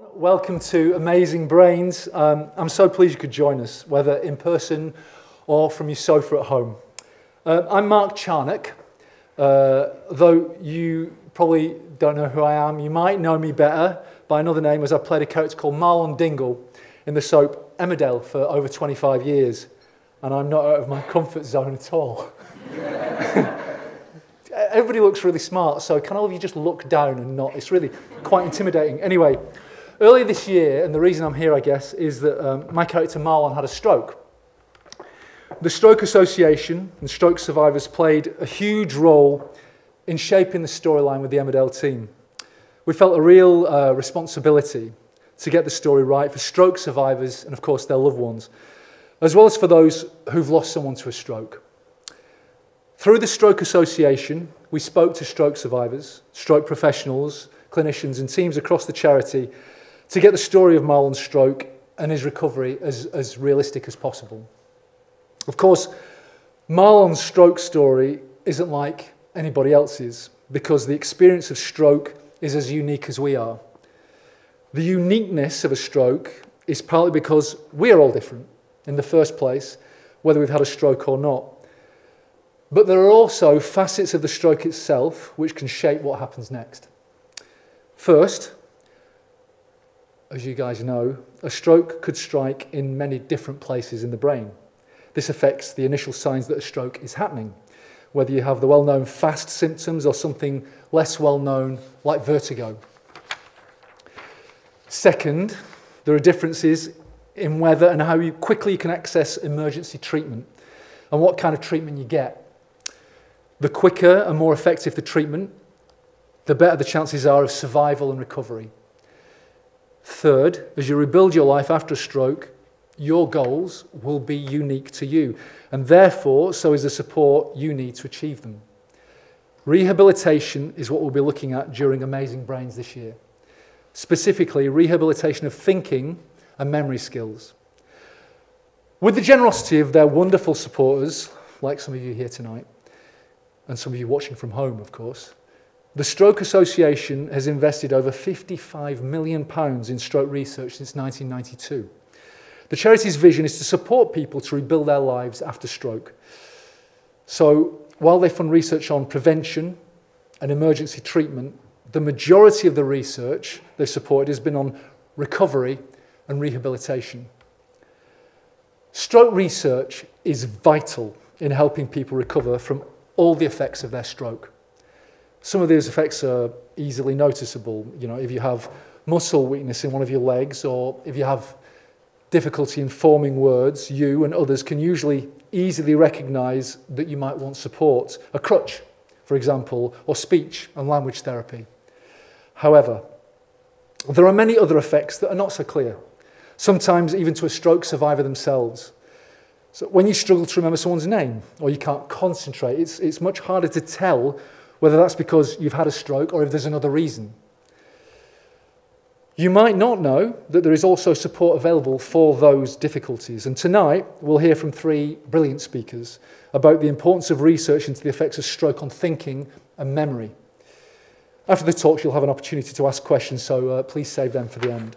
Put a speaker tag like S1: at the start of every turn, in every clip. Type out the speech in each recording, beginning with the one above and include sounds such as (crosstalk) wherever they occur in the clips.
S1: Welcome to Amazing Brains. Um, I'm so pleased you could join us, whether in person or from your sofa at home. Uh, I'm Mark Charnock. Uh, though you probably don't know who I am, you might know me better by another name as I played a character called Marlon Dingle in the soap Emmerdale for over 25 years. And I'm not out of my comfort zone at all. (laughs) Everybody looks really smart, so can all of you just look down and not? It's really quite intimidating. Anyway, Earlier this year, and the reason I'm here, I guess, is that um, my character Marlon had a stroke. The Stroke Association and stroke survivors played a huge role in shaping the storyline with the Emmerdale team. We felt a real uh, responsibility to get the story right for stroke survivors and, of course, their loved ones, as well as for those who've lost someone to a stroke. Through the Stroke Association, we spoke to stroke survivors, stroke professionals, clinicians, and teams across the charity to get the story of Marlon's stroke and his recovery as, as realistic as possible. Of course, Marlon's stroke story isn't like anybody else's because the experience of stroke is as unique as we are. The uniqueness of a stroke is partly because we are all different in the first place, whether we've had a stroke or not. But there are also facets of the stroke itself which can shape what happens next. First, as you guys know, a stroke could strike in many different places in the brain. This affects the initial signs that a stroke is happening, whether you have the well-known fast symptoms or something less well-known like vertigo. Second, there are differences in whether and how you quickly you can access emergency treatment and what kind of treatment you get. The quicker and more effective the treatment, the better the chances are of survival and recovery. Third, as you rebuild your life after a stroke, your goals will be unique to you, and therefore, so is the support you need to achieve them. Rehabilitation is what we'll be looking at during Amazing Brains this year. Specifically, rehabilitation of thinking and memory skills. With the generosity of their wonderful supporters, like some of you here tonight, and some of you watching from home, of course, the Stroke Association has invested over £55 million in stroke research since 1992. The charity's vision is to support people to rebuild their lives after stroke. So, while they fund research on prevention and emergency treatment, the majority of the research they've supported has been on recovery and rehabilitation. Stroke research is vital in helping people recover from all the effects of their stroke. Some of these effects are easily noticeable. You know, if you have muscle weakness in one of your legs or if you have difficulty in forming words, you and others can usually easily recognize that you might want support, a crutch, for example, or speech and language therapy. However, there are many other effects that are not so clear, sometimes even to a stroke survivor themselves. So when you struggle to remember someone's name or you can't concentrate, it's, it's much harder to tell whether that's because you've had a stroke or if there's another reason. You might not know that there is also support available for those difficulties. And tonight, we'll hear from three brilliant speakers about the importance of research into the effects of stroke on thinking and memory. After the talks, you'll have an opportunity to ask questions, so uh, please save them for the end.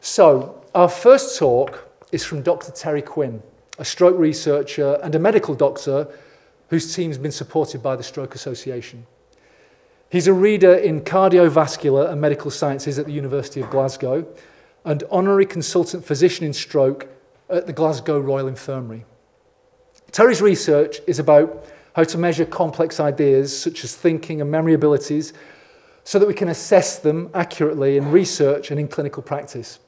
S1: So, our first talk is from Dr. Terry Quinn, a stroke researcher and a medical doctor whose team's been supported by the Stroke Association. He's a reader in cardiovascular and medical sciences at the University of Glasgow and honorary consultant physician in stroke at the Glasgow Royal Infirmary. Terry's research is about how to measure complex ideas such as thinking and memory abilities so that we can assess them accurately in research and in clinical practice.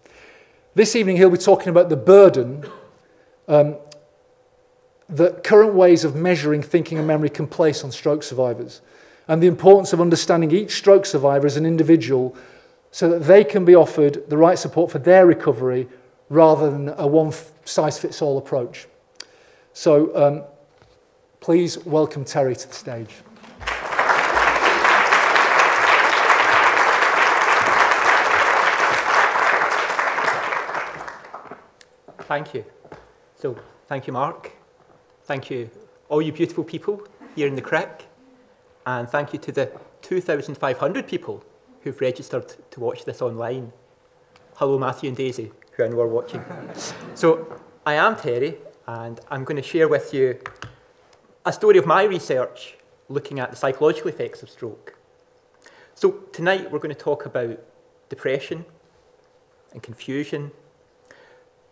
S1: This evening he'll be talking about the burden um, that current ways of measuring thinking and memory can place on stroke survivors and the importance of understanding each stroke survivor as an individual so that they can be offered the right support for their recovery rather than a one-size-fits-all approach. So um, please welcome Terry to the stage.
S2: Thank you. So, thank you, Mark. Thank you, all you beautiful people here in the Crick. And thank you to the 2,500 people who've registered to watch this online. hello Matthew and Daisy, who I know are watching. so I am Terry, and I'm going to share with you a story of my research looking at the psychological effects of stroke. So tonight we're going to talk about depression and confusion.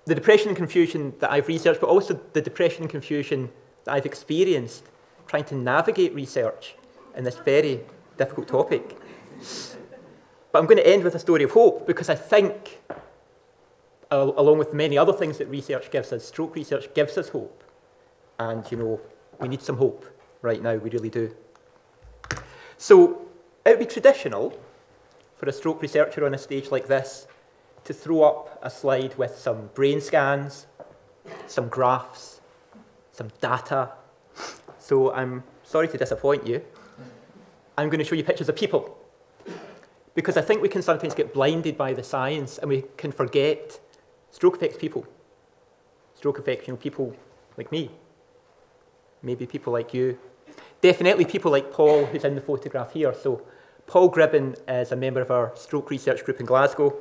S2: The depression and confusion that I've researched, but also the depression and confusion that I've experienced trying to navigate research in this very difficult topic. But I'm going to end with a story of hope because I think, along with many other things that research gives us, stroke research gives us hope. And, you know, we need some hope right now, we really do. So, it would be traditional for a stroke researcher on a stage like this to throw up a slide with some brain scans, some graphs, some data. So, I'm sorry to disappoint you. I'm going to show you pictures of people because I think we can sometimes get blinded by the science and we can forget stroke affects people. Stroke affects you know, people like me, maybe people like you. Definitely people like Paul, who's in the photograph here. So Paul Gribben is a member of our stroke research group in Glasgow.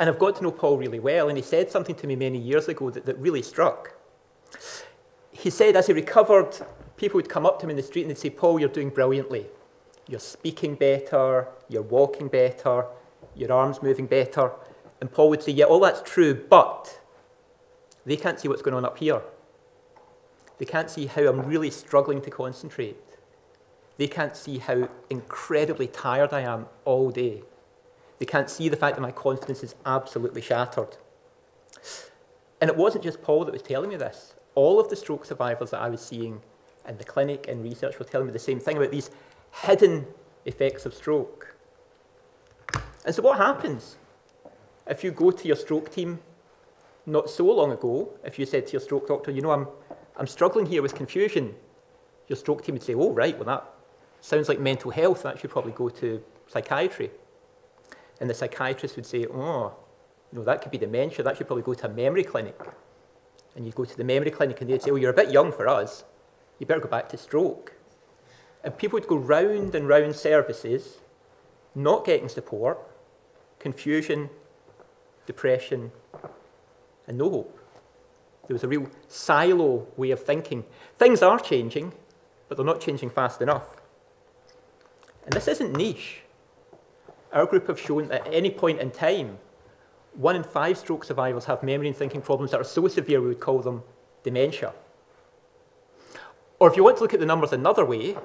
S2: And I've got to know Paul really well, and he said something to me many years ago that, that really struck. He said as he recovered, people would come up to him in the street and they'd say, Paul, you're doing brilliantly you're speaking better, you're walking better, your arms moving better. And Paul would say, Yeah, all that's true, but they can't see what's going on up here. They can't see how I'm really struggling to concentrate. They can't see how incredibly tired I am all day. They can't see the fact that my confidence is absolutely shattered. And it wasn't just Paul that was telling me this. All of the stroke survivors that I was seeing in the clinic and research were telling me the same thing about these hidden effects of stroke. And so, what happens if you go to your stroke team not so long ago, if you said to your stroke doctor, you know, I'm, I'm struggling here with confusion, your stroke team would say, oh, right, well, that sounds like mental health, that should probably go to psychiatry. And the psychiatrist would say, oh, you know, that could be dementia, that should probably go to a memory clinic. And you'd go to the memory clinic and they'd say, oh, you're a bit young for us, you better go back to stroke. And people would go round and round services, not getting support, confusion, depression, and no hope. There was a real silo way of thinking. Things are changing, but they're not changing fast enough. And this isn't niche. Our group have shown that at any point in time, one in five stroke survivors have memory and thinking problems that are so severe we would call them dementia. Or if you want to look at the numbers another way,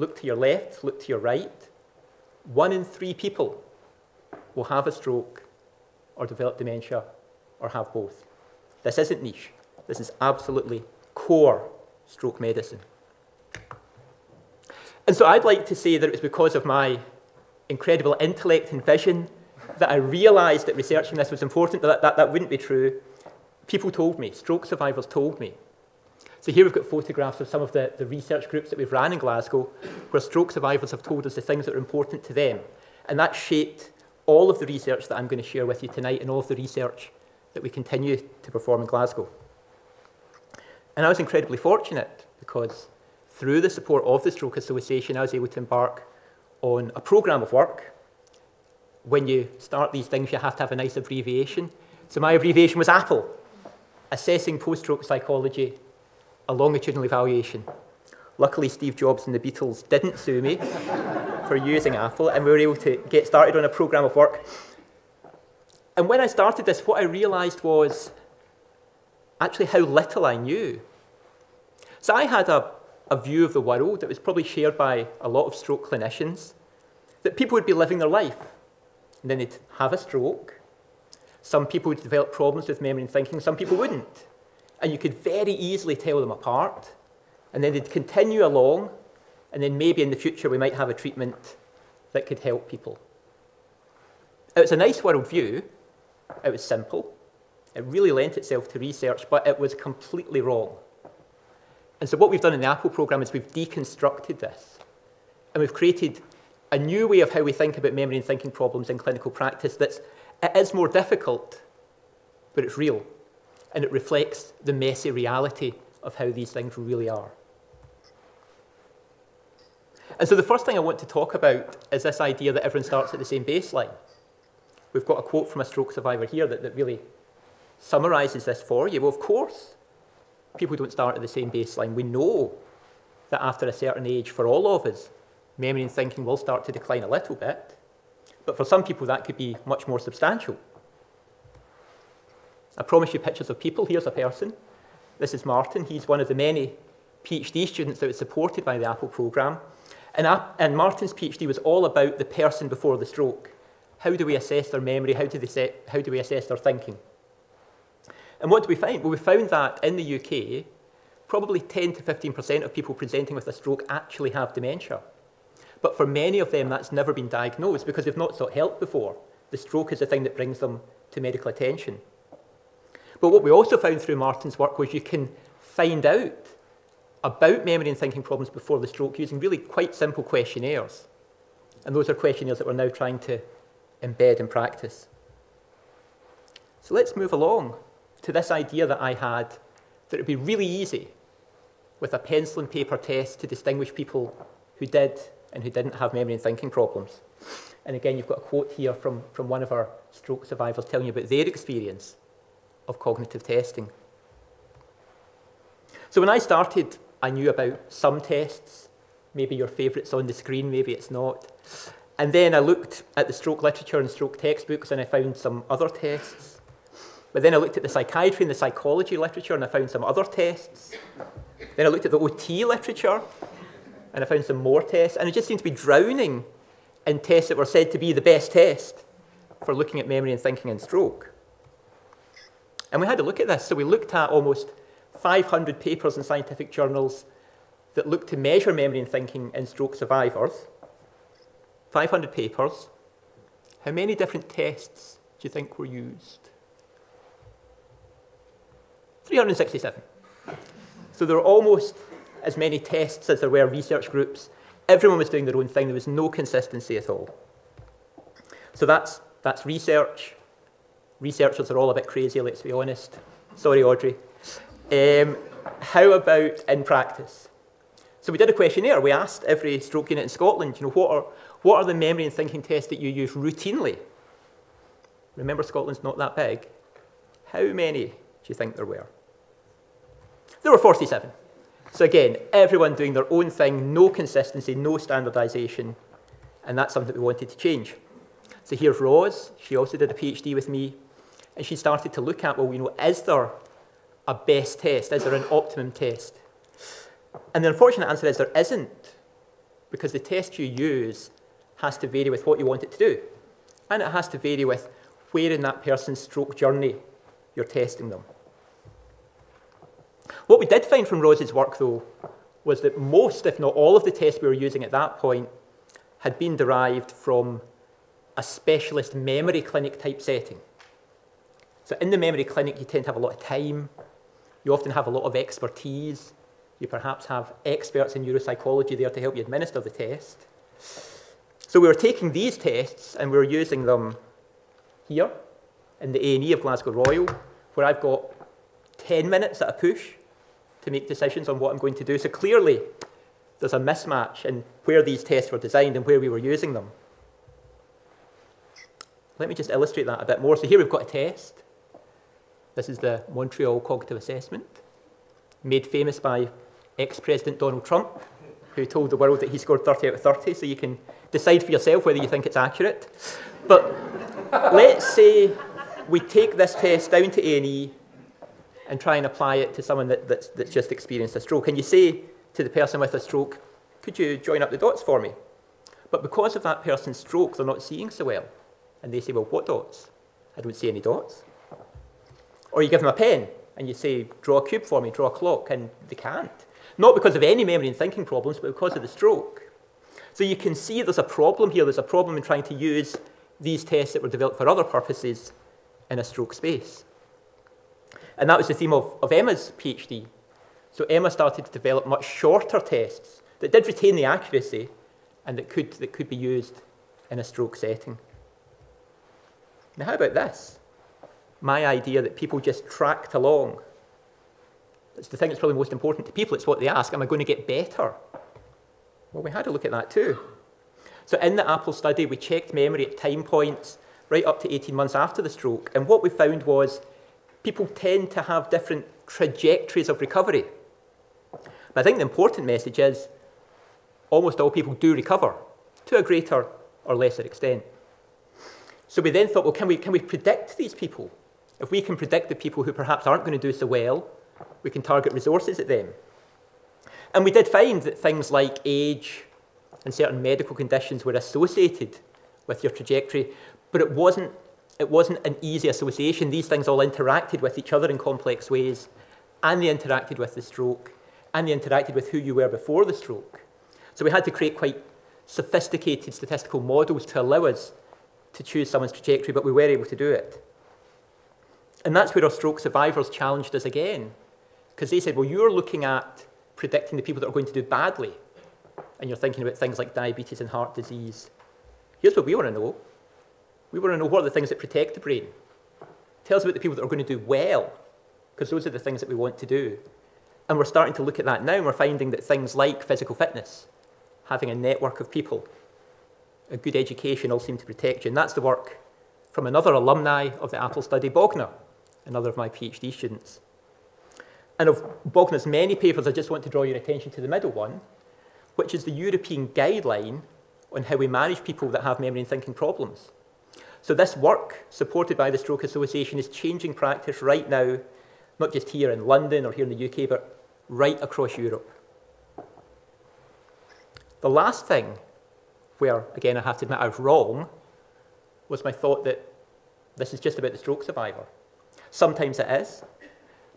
S2: Look to your left, look to your right. One in three people will have a stroke or develop dementia or have both. This isn't niche. This is absolutely core stroke medicine. And so I'd like to say that it was because of my incredible intellect and vision that I realized that researching this was important, that, that that wouldn't be true. People told me, stroke survivors told me so here we've got photographs of some of the, the research groups that we've ran in Glasgow, where stroke survivors have told us the things that are important to them. And that shaped all of the research that I'm going to share with you tonight and all of the research that we continue to perform in Glasgow. And I was incredibly fortunate because through the support of the Stroke Association, I was able to embark on a programme of work. When you start these things, you have to have a nice abbreviation. So my abbreviation was APPLE, Assessing Post-Stroke Psychology a longitudinal evaluation. Luckily, Steve Jobs and the Beatles didn't sue me (laughs) for using Apple, and we were able to get started on a program of work. And when I started this, what I realized was actually how little I knew. So I had a, a view of the world that was probably shared by a lot of stroke clinicians that people would be living their life, and then they'd have a stroke. Some people would develop problems with memory and thinking, some people wouldn't and you could very easily tell them apart. And then they'd continue along, and then maybe in the future we might have a treatment that could help people. It was a nice world view. It was simple. It really lent itself to research, but it was completely wrong. And so what we've done in the Apple program is we've deconstructed this. And we've created a new way of how we think about memory and thinking problems in clinical practice that's it is more difficult, but it's real and it reflects the messy reality of how these things really are. And so the first thing I want to talk about is this idea that everyone starts at the same baseline. we've got a quote from a stroke survivor here that, that really summarises this for you. Well, of course, people don't start at the same baseline. We know that after a certain age, for all of us, memory and thinking will start to decline a little bit. But for some people, that could be much more substantial. I promise you pictures of people. Here's a person. This is Martin. He's one of the many PhD students that was supported by the Apple programme. And, and Martin's PhD was all about the person before the stroke. How do we assess their memory? How do, they set, how do we assess their thinking? And what do we find? Well, we found that in the UK, probably 10 to 15% of people presenting with a stroke actually have dementia. But for many of them, that's never been diagnosed because they've not sought help before. The stroke is the thing that brings them to medical attention. But what we also found through Martin's work was you can find out about memory and thinking problems before the stroke using really quite simple questionnaires. And those are questionnaires that we're now trying to embed in practice. So let's move along to this idea that I had that it would be really easy with a pencil and paper test to distinguish people who did and who didn't have memory and thinking problems. And again, you've got a quote here from, from one of our stroke survivors telling you about their experience of cognitive testing. So when I started, I knew about some tests. Maybe your favourite's on the screen, maybe it's not. And then I looked at the stroke literature and stroke textbooks and I found some other tests. But then I looked at the psychiatry and the psychology literature and I found some other tests. Then I looked at the OT literature and I found some more tests. And it just seemed to be drowning in tests that were said to be the best test for looking at memory and thinking and stroke. And we had a look at this. So we looked at almost 500 papers in scientific journals that looked to measure memory and thinking in stroke survivors. 500 papers. How many different tests do you think were used? 367. So there were almost as many tests as there were research groups. Everyone was doing their own thing. There was no consistency at all. So that's, that's research. Researchers are all a bit crazy, let's be honest. Sorry, Audrey. Um, how about in practice? So we did a questionnaire. We asked every stroke unit in Scotland, you know, what are, what are the memory and thinking tests that you use routinely? Remember, Scotland's not that big. How many you think there were? There were 47. So again, everyone doing their own thing, no consistency, no standardisation, and that's something that we wanted to change. So here's Roz, she also did a PhD with me, and she started to look at, well, you know, is there a best test? Is there an optimum test? And the unfortunate answer is there isn't, because the test you use has to vary with what you want it to do. And it has to vary with where in that person's stroke journey you're testing them. What we did find from Rose's work, though, was that most, if not all, of the tests we were using at that point had been derived from a specialist memory clinic type setting. So in the memory clinic, you tend to have a lot of time. You often have a lot of expertise. You perhaps have experts in neuropsychology there to help you administer the test. So we were taking these tests and we were using them here in the A&E of Glasgow Royal, where I've got 10 minutes at a push to make decisions on what I'm going to do. So clearly, there's a mismatch in where these tests were designed and where we were using them. Let me just illustrate that a bit more. So here we've got a test. This is the Montreal Cognitive Assessment, made famous by ex-President Donald Trump, who told the world that he scored 30 out of 30, so you can decide for yourself whether you think it's accurate. But let's say we take this test down to A&E and try and apply it to someone that, that's, that's just experienced a stroke. And you say to the person with a stroke, could you join up the dots for me? But because of that person's stroke, they're not seeing so well. And they say, well, what dots? I don't see any dots. Or you give them a pen and you say, draw a cube for me, draw a clock, and they can't. Not because of any memory and thinking problems, but because of the stroke. So you can see there's a problem here. There's a problem in trying to use these tests that were developed for other purposes in a stroke space. And that was the theme of, of Emma's PhD. So Emma started to develop much shorter tests that did retain the accuracy and that could, that could be used in a stroke setting. Now, how about this? My idea that people just tracked along. It's the thing that's probably most important to people. It's what they ask Am I going to get better? Well, we had a look at that too. So, in the Apple study, we checked memory at time points right up to 18 months after the stroke. And what we found was people tend to have different trajectories of recovery. But I think the important message is almost all people do recover to a greater or lesser extent. So we then thought, well, can we, can we predict these people? If we can predict the people who perhaps aren't going to do so well, we can target resources at them. And we did find that things like age and certain medical conditions were associated with your trajectory, but it wasn't, it wasn't an easy association. These things all interacted with each other in complex ways, and they interacted with the stroke, and they interacted with who you were before the stroke. So we had to create quite sophisticated statistical models to allow us to choose someone's trajectory, but we were able to do it. And that's where our stroke survivors challenged us again, because they said, well, you're looking at predicting the people that are going to do badly, and you're thinking about things like diabetes and heart disease. Here's what we want to know. We want to know what are the things that protect the brain. Tell us about the people that are going to do well, because those are the things that we want to do. And we're starting to look at that now, and we're finding that things like physical fitness, having a network of people, a good education all seem to protect you. And that's the work from another alumni of the Apple study, Bogna, another of my PhD students. And of Bogna's many papers, I just want to draw your attention to the middle one, which is the European guideline on how we manage people that have memory and thinking problems. So this work, supported by the Stroke Association, is changing practice right now, not just here in London or here in the UK, but right across Europe. The last thing, where again I have to admit I was wrong, was my thought that this is just about the stroke survivor. Sometimes it is,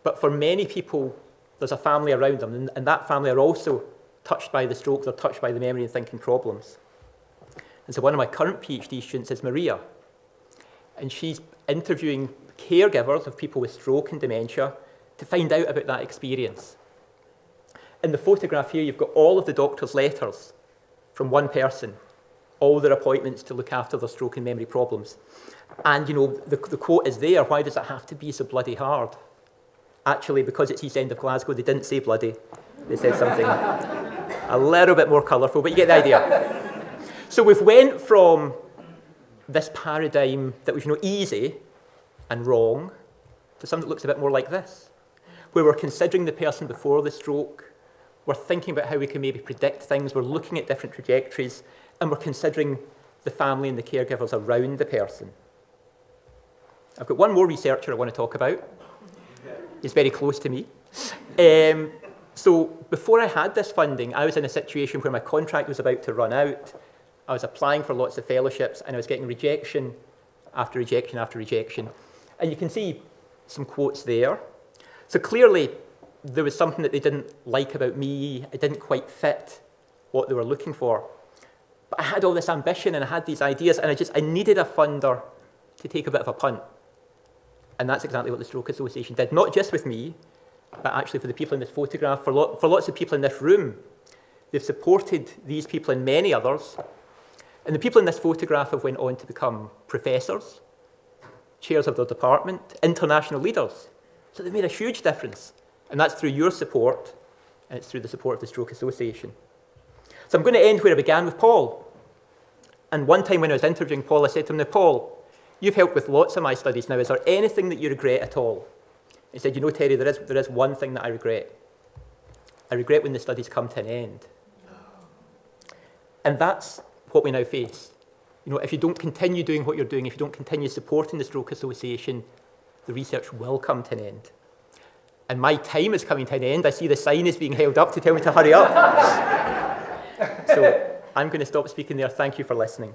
S2: but for many people, there's a family around them, and, that family are also touched by the stroke, they're touched by the memory and thinking problems. And so one of my current PhD students is Maria, and she's interviewing caregivers of people with stroke and dementia to find out about that experience. In the photograph here, you've got all of the doctor's letters from one person, all their appointments to look after their stroke and memory problems. And, you know, the, the quote is there, why does it have to be so bloody hard? Actually, because it's East End of Glasgow, they didn't say bloody. They said something (laughs) a little bit more colourful, but you get the idea. So we've went from this paradigm that was you know, easy and wrong to something that looks a bit more like this, where we're considering the person before the stroke, we're thinking about how we can maybe predict things, we're looking at different trajectories, and we're considering the family and the caregivers around the person. I've got one more researcher I want to talk about. He's very close to me. Um, so before I had this funding, I was in a situation where my contract was about to run out. I was applying for lots of fellowships and I was getting rejection after rejection after rejection. And you can see some quotes there. So clearly, there was something that they didn't like about me. It didn't quite fit what they were looking for. But I had all this ambition and I had these ideas, and I just I needed a funder to take a bit of a punt. And that's exactly what the Stroke Association did, not just with me, but actually for the people in this photograph, for, lo for lots of people in this room. They've supported these people and many others. And the people in this photograph have went on to become professors, chairs of their department, international leaders. So they've made a huge difference. And that's through your support, and it's through the support of the Stroke Association. So I'm going to end where I began with Paul. And one time when I was interviewing Paul, I said to him, Now, Paul, you've helped with lots of my studies now. Is there anything that you regret at all? He said, You know, Terry, there is, there is one thing that I regret. I regret when the studies come to an end. And that's what we now face. You know, if you don't continue doing what you're doing, if you don't continue supporting the Stroke Association, the research will come to an end. And my time is coming to an end. I see the sign is being held up to tell me to hurry up. (laughs) so I'm going to stop speaking there. Thank you for listening.